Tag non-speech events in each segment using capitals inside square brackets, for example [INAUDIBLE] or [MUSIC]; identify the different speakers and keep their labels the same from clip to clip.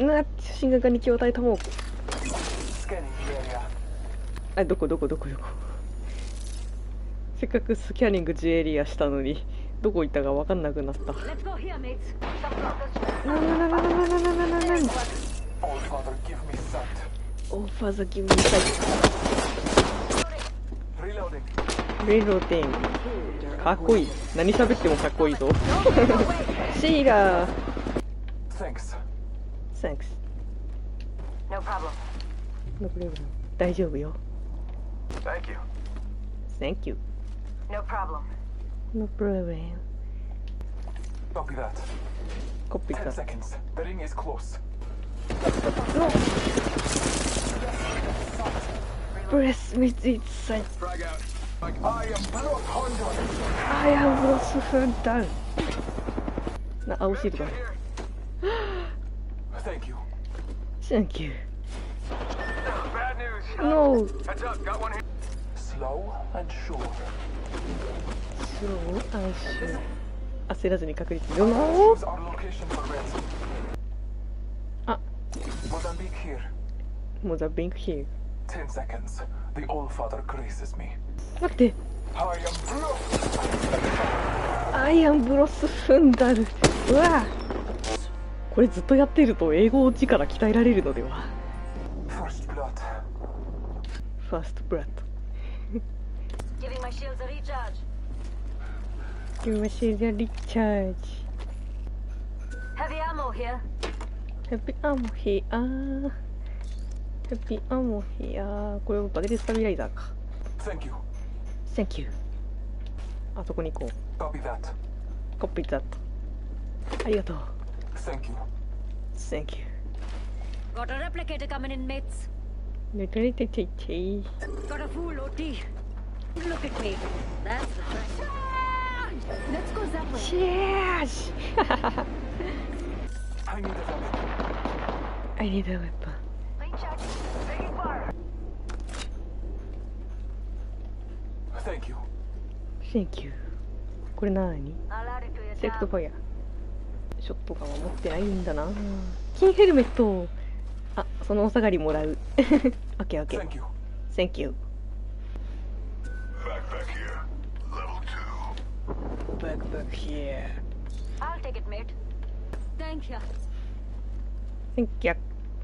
Speaker 1: うわ写真がに気を与えたもうあどこどこどこどこせっかくスキャニング G エリアしたのにどこ行ったか分かんなくなったなななななななななななオーファーザキムサイレローテンかっこいい何喋ってもかっこいいぞシーラー
Speaker 2: Thanks.
Speaker 3: No problem.
Speaker 1: No problem.
Speaker 2: Thank you.
Speaker 1: Thank you.
Speaker 3: No problem.
Speaker 1: No problem.
Speaker 2: Copy that.
Speaker 1: Copy
Speaker 2: Ten
Speaker 1: that.
Speaker 2: seconds. The ring is close.
Speaker 1: No. Press me its side.
Speaker 2: Frag out. Like I am
Speaker 1: not. I am also found down. な、あ、惜しいとこ。
Speaker 2: Thank you.
Speaker 1: Thank you
Speaker 2: Bad news.
Speaker 1: No
Speaker 2: Heads up. Got one here. Slow and sure.
Speaker 1: スロー安心焦らずに確率よな
Speaker 2: Choose our location for ransom.
Speaker 1: あ
Speaker 2: Mozambique here.
Speaker 1: モザビンクヒー
Speaker 2: Ten seconds. The All Father graces me.
Speaker 1: 待って
Speaker 2: I am Blood.
Speaker 1: アイアンブロスフンダルうわ これずっとやっていると英語を力鍛えられるのでは
Speaker 2: ファーストブラッド
Speaker 1: ファーストブラッド
Speaker 3: Giving my shields a recharge.
Speaker 1: Giving my shields a recharge.
Speaker 3: Heavy ammo here.
Speaker 1: Heavy ammo here. Heavy ammo here. これをバケルスタビライザーか。
Speaker 2: Thank you.
Speaker 1: Thank you. あそこに行こう。Copy that. Copy that. ありがとう。
Speaker 2: Thank you.
Speaker 1: Thank you
Speaker 3: Got a replicator coming in, mates.
Speaker 1: ねてれててて
Speaker 3: Got a full OT. Look at me. That's the track. Let's go that way.
Speaker 1: シェーシ
Speaker 2: I need a weapon.
Speaker 1: I need a weapon
Speaker 3: Recharge. Taking fire.
Speaker 2: Thank you.
Speaker 1: Thank you これなに
Speaker 3: I'll add it to your
Speaker 1: セレクト
Speaker 3: tab.
Speaker 1: ファイヤー ショットガンは持ってないんだな。金ヘルメットあそのお下がりもらう。[LAUGHS] オッケーオッケー。
Speaker 2: Thank you
Speaker 1: バ
Speaker 3: ッ
Speaker 1: ク
Speaker 3: バ
Speaker 1: ッ
Speaker 3: クヒア
Speaker 2: ーセンキュー
Speaker 1: セ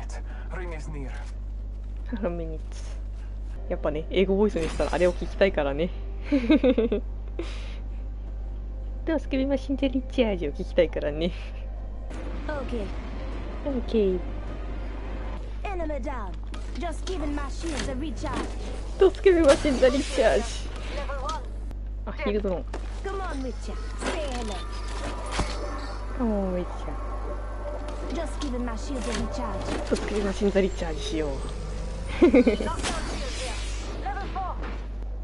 Speaker 1: ンキ。やっぱね、英語ボイスにしたらあれを聞きたいからね。どうすけびマシンジャリッチ味を聞きたいからね。OK。
Speaker 4: OK。
Speaker 1: どうすけびマシンジャリッ
Speaker 3: チ味。
Speaker 1: あ、ヒルドロン。ンウィッチ
Speaker 4: ャー。ンウィチ
Speaker 1: ャー。すけびマシンジャリしよう。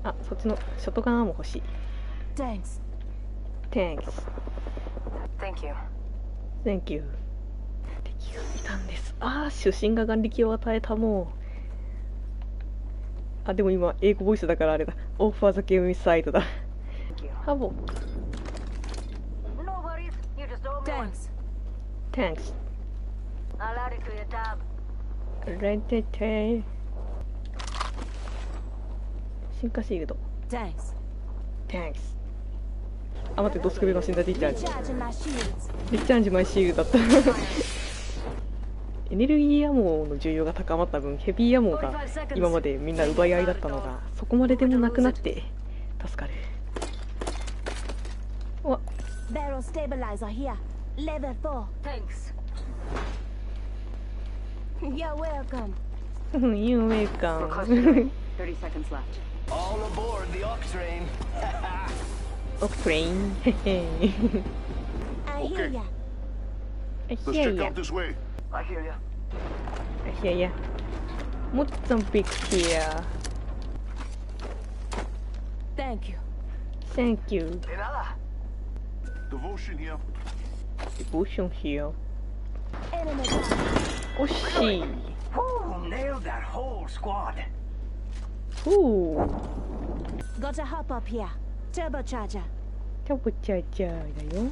Speaker 1: あそっちのショットガンアーム欲しい。
Speaker 4: Thanks.
Speaker 3: Thank you.
Speaker 1: Thank you. 敵たんです。ああ主審が眼力を与えたもう。あでも今英語ボイスだからあれだ。オファーザケミサイトだ。ハボ
Speaker 4: Thanks.
Speaker 1: Thanks. 進化シールド
Speaker 4: Thanks.
Speaker 1: Thanks あ待ってドスクベマシンダリチャージ.リチャージマイシールドだった [LAUGHS] エネルギーアモの需要が高まった分ヘビーアモが
Speaker 3: 45 seconds.
Speaker 1: 今までみんな奪い合いだったのがそこまででもなくなって助かるうわ.
Speaker 4: Level 4.
Speaker 3: Thanks.
Speaker 4: You're welcome. [LAUGHS]
Speaker 3: 30 seconds left.
Speaker 5: All aboard the
Speaker 1: Octrain. [LAUGHS] Octrain. [LAUGHS]
Speaker 4: I hear ya.
Speaker 6: I
Speaker 1: Let's hear
Speaker 6: check ya. this way.
Speaker 2: I hear ya.
Speaker 1: I hear ya. Must some big here.
Speaker 4: Thank you.
Speaker 1: Thank you.
Speaker 6: Devotion here.
Speaker 1: Devotion here. Oh, she.
Speaker 5: Woo, nailed that whole squad.
Speaker 1: Ooh.
Speaker 4: Got a hop up here. Turbocharger.
Speaker 1: Turbocharger,
Speaker 6: there